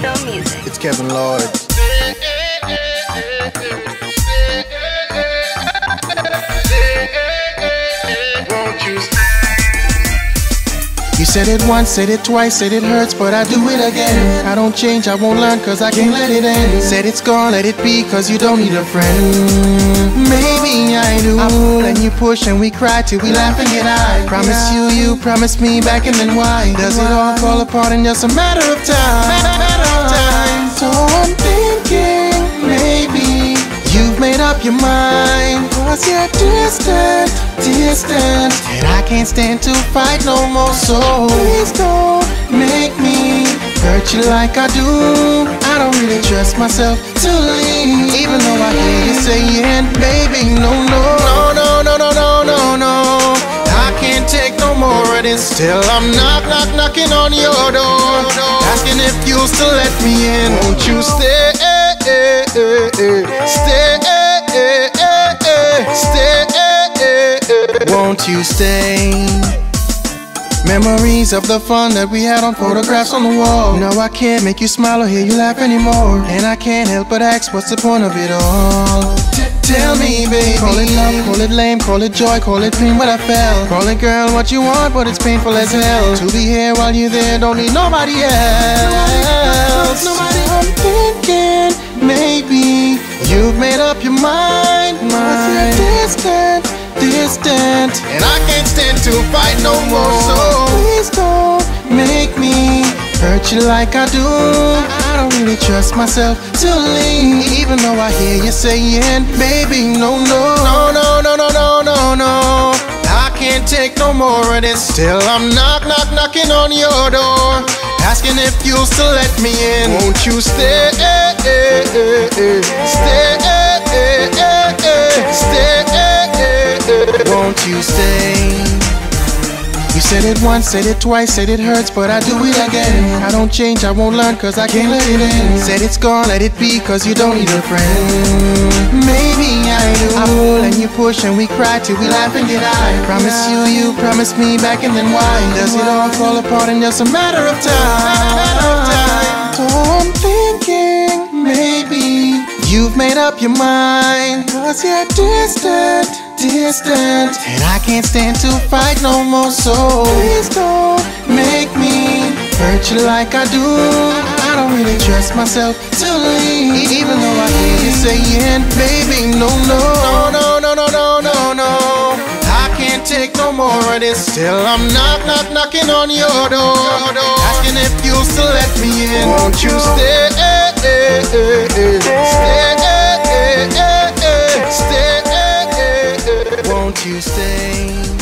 Phil Music. It's Kevin Lloyd. You said it once, said it twice, said it hurts, but I do it again. I don't change, I won't learn, cause I can't let it end. Said it's gone, let it be, cause you don't need a friend. Maybe I do. I pull and you push and we cry till we laugh and get high. Promise you, you promise me back and then why? Does it all fall apart in just a matter of time? mine. Oh, Cause you're distant, distant And I can't stand to fight no more. So please don't make me hurt you like I do. I don't really trust myself to leave Even though I hear you saying Baby, no, no No, no, no, no, no, no, no. I can't take no more of this Still I'm knock, knock, knocking on your door Asking if you'll still let me in. Won't you stay? Won't you stay? Memories of the fun that we had on photographs on the wall. No, I can't make you smile or hear you laugh anymore. And I can't help but ask, what's the point of it all? Tell me, baby. Call it love, call it lame, call it joy, call it pain, what I felt. Call it girl, what you want, but it's painful as hell. To be here while you're there, don't need nobody else. Nobody, I'm thinking, maybe you've made up your mind. Mind. Distant, distant, want And I can't stand to fight no more. So please don't make me hurt you like I do. I don't really trust myself to leave. Even though I hear you saying Baby, no, no. No, no, no, no, no, no, no. I can't take no more of this. Still I'm knock, knock, knocking on your door. Asking if you'll still let me in. Won't you stay, stay. Won't you stay? You said it once, said it twice, said it hurts, but I do it again. I don't change, I won't learn, cause I can't let it in. Said it's gone, let it be, cause you don't need a friend. Maybe I do. I pull and you push and we cry till we laugh and get high. Promise you, you promise me back and then why? Does it all fall apart in just a matter of time? So I'm thinking, maybe you've made up your mind, cause you're distant distant. And I can't stand to fight no more So please don't make me hurt you like I do. I don't really trust myself to leave Even though I hear you saying Baby, no, no No, no, no, no, no, no. I can't take no more of this. Still I'm knock, knock, knocking on your door Asking if you'll still let me in. Won't you stay, you stay?